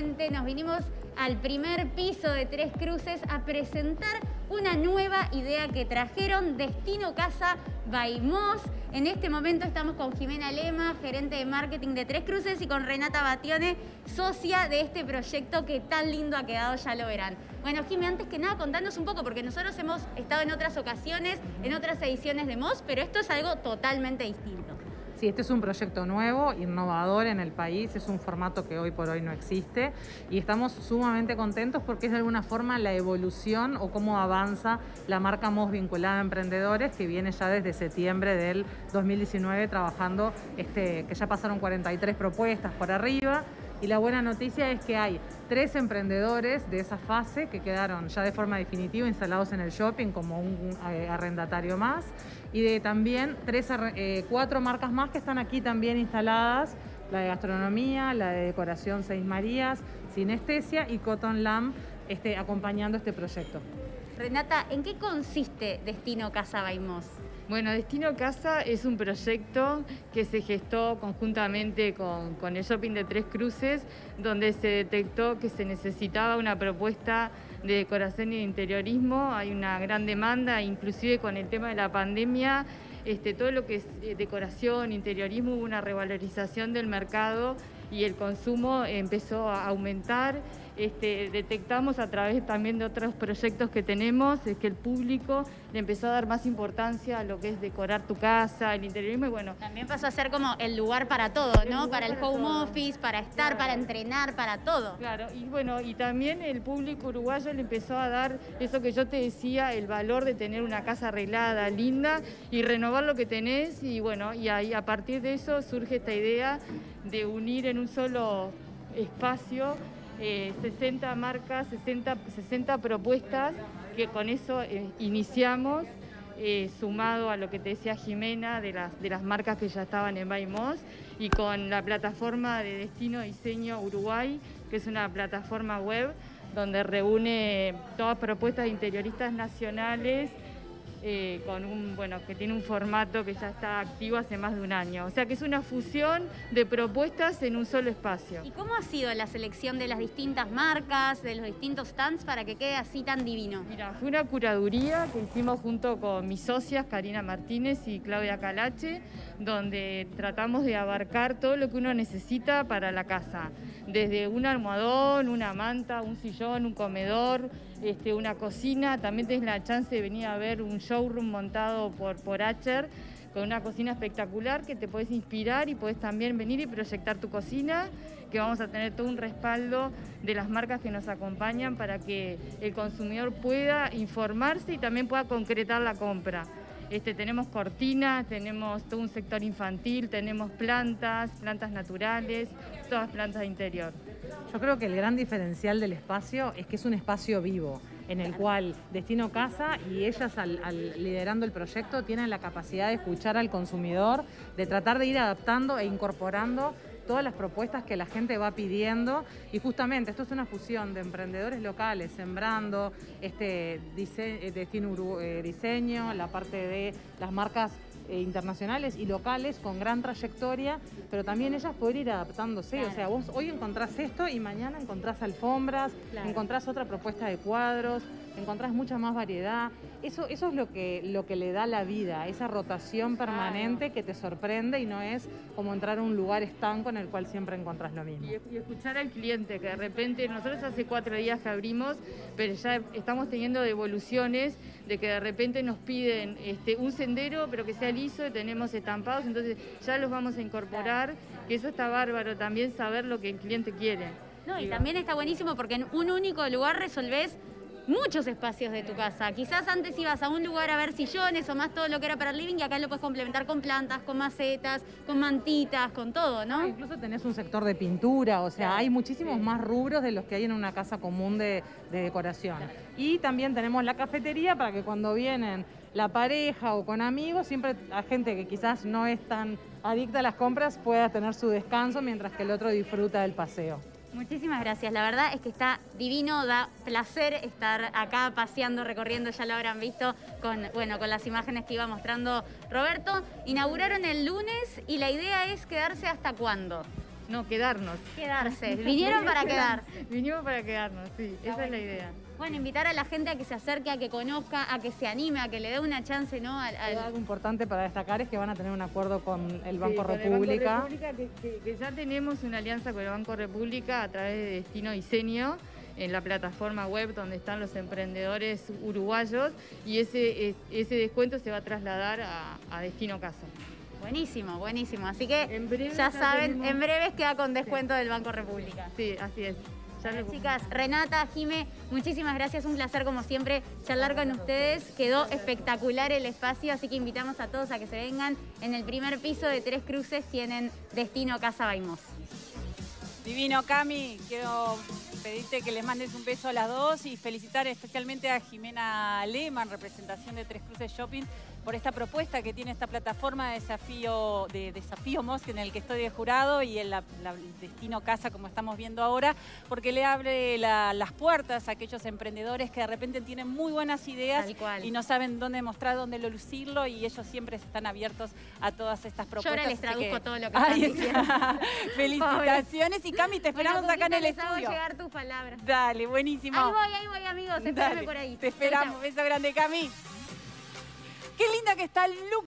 nos vinimos al primer piso de Tres Cruces a presentar una nueva idea que trajeron, Destino Casa Baimós. En este momento estamos con Jimena Lema, gerente de marketing de Tres Cruces, y con Renata Batione, socia de este proyecto que tan lindo ha quedado, ya lo verán. Bueno, Jimena, antes que nada, contanos un poco, porque nosotros hemos estado en otras ocasiones, en otras ediciones de MOS, pero esto es algo totalmente distinto. Sí, este es un proyecto nuevo, innovador en el país, es un formato que hoy por hoy no existe y estamos sumamente contentos porque es de alguna forma la evolución o cómo avanza la marca MOS vinculada a emprendedores que viene ya desde septiembre del 2019 trabajando, este, que ya pasaron 43 propuestas por arriba y la buena noticia es que hay tres emprendedores de esa fase que quedaron ya de forma definitiva instalados en el shopping como un eh, arrendatario más y de también tres, eh, cuatro marcas más que están aquí también instaladas, la de gastronomía, la de decoración Seis Marías, Sinestesia y Cotton Lamb este, acompañando este proyecto. Renata, ¿en qué consiste Destino Casa Baimos? Bueno, Destino Casa es un proyecto que se gestó conjuntamente con, el Shopping de Tres Cruces, donde se detectó que se necesitaba una propuesta de decoración y de interiorismo. Hay una gran demanda, inclusive con el tema de la pandemia, este, todo lo que es eh, decoración, interiorismo, hubo una revalorización del mercado y el consumo empezó a aumentar. Este, detectamos a través también de otros proyectos que tenemos es que el público le empezó a dar más importancia a lo que es decorar tu casa, el interiorismo y bueno. También pasó a ser como el lugar para todo, ¿no? Para el home office, para estar, para entrenar, para todo. Claro, y bueno, y también el público uruguayo le empezó a dar eso que yo te decía, el valor de tener una casa arreglada, linda y renovar lo que tenés y bueno, y ahí a partir de eso surge esta idea de unir en un solo espacio 60 eh, marcas, 60, 60 propuestas que con eso eh, iniciamos, eh, sumado a lo que te decía Jimena de las, de las marcas que ya estaban en Baimos y con la plataforma de Destino Diseño Uruguay, que es una plataforma web donde reúne todas propuestas de interioristas nacionales eh, con un, bueno, que tiene un formato que ya está activo hace más de un año. O sea que es una fusión de propuestas en un solo espacio. ¿Y cómo ha sido la selección de las distintas marcas, de los distintos stands para que quede así tan divino? Mira, fue una curaduría que hicimos junto con mis socias, Karina Martínez y Claudia Calache, donde tratamos de abarcar todo lo que uno necesita para la casa. Desde un almohadón, una manta, un sillón, un comedor, este, una cocina. También tenés la chance de venir a ver un showroom montado por, por Acher con una cocina espectacular que te puedes inspirar y puedes también venir y proyectar tu cocina, que vamos a tener todo un respaldo de las marcas que nos acompañan para que el consumidor pueda informarse y también pueda concretar la compra. Este, tenemos cortinas, tenemos todo un sector infantil, tenemos plantas, plantas naturales, todas plantas de interior. Yo creo que el gran diferencial del espacio es que es un espacio vivo en el cual Destino Casa y ellas al, liderando el proyecto tienen la capacidad de escuchar al consumidor, de tratar de ir adaptando e incorporando todas las propuestas que la gente va pidiendo y justamente esto es una fusión de emprendedores locales sembrando este eh, destino eh, diseño, la parte de las marcas eh, internacionales y locales con gran trayectoria, pero también ellas poder ir adaptándose. O sea, vos hoy encontrás esto y mañana encontrás alfombras, encontrás otra propuesta de cuadros, encontrás mucha más variedad. Eso, eso es lo que, lo que le da la vida, esa rotación permanente que te sorprende y no es como entrar a un lugar estanco en el cual siempre encontrás lo mismo. Y, escuchar al cliente, que de repente, nosotros hace cuatro días que abrimos, pero ya estamos teniendo devoluciones de que de repente nos piden este, un sendero, pero que sea liso, y tenemos estampados, entonces ya los vamos a incorporar, que eso está bárbaro también saber lo que el cliente quiere. No, y también está buenísimo porque en un único lugar resolvés muchos espacios de tu casa. Quizás antes ibas a un lugar a ver sillones o más todo lo que era para el living y acá lo puedes complementar con plantas, con macetas, con mantitas, con todo, ¿no? incluso tenés un sector de pintura, o sea, hay muchísimos más rubros de los que hay en una casa común de, decoración. Y también tenemos la cafetería para que cuando vienen la pareja o con amigos, siempre a gente que quizás no es tan adicta a las compras pueda tener su descanso mientras que el otro disfruta del paseo. Muchísimas gracias. La verdad es que está divino, da placer estar acá paseando, recorriendo, ya lo habrán visto con, bueno, con las imágenes que iba mostrando Roberto. Inauguraron el lunes y la idea es quedarse hasta cuándo. No, quedarnos. Quedarse. Vinieron para quedar. Vinimos para quedarnos, sí, esa es la idea. Bueno, invitar a la gente a que se acerque, a que conozca, a que se anime, a que le dé una chance, ¿no? Al, al- Algo importante para destacar es que van a tener un acuerdo con el Banco Sí, con el República. República, que, que- que ya tenemos una alianza con el Banco República a través de Destino Diseño en la plataforma web donde están los emprendedores uruguayos y ese, ese descuento se va a trasladar a, a Destino Casa. Buenísimo, buenísimo. Así que En breve ya saben, tenemos- en breve queda con descuento del Banco República. Sí, así es. Ya Bueno, lo- chicas, Renata, Jime, muchísimas gracias. Un placer, como siempre, charlar con ustedes. Quedó espectacular el espacio, así que invitamos a todos a que se vengan. En el primer piso de Tres Cruces tienen Destino Casa Baimós. Divino, Cami, quiero pedirte que les mandes un beso a las dos y felicitar especialmente a Jimena Lema en representación de Tres Cruces Shopping por esta propuesta que tiene esta plataforma de desafío, de desafío Mosque en el que estoy de jurado y el la- el destino casa como estamos viendo ahora, porque le abre la- las puertas a aquellos emprendedores que de repente tienen muy buenas ideas y no saben dónde mostrar, dónde lo lucirlo y ellos siempre están abiertos a todas estas Yo propuestas. ahora les traduzco que- todo lo que Ahí están diciendo. Felicitaciones y Cami, te esperamos Bueno, acá en el les hago estudio. llegar tus palabras. Dale, buenísimo. Ahí voy, ahí voy, amigos. Espérame Dale, por ahí. Te esperamos. Beso grande, Cami. Qué linda que está Lu.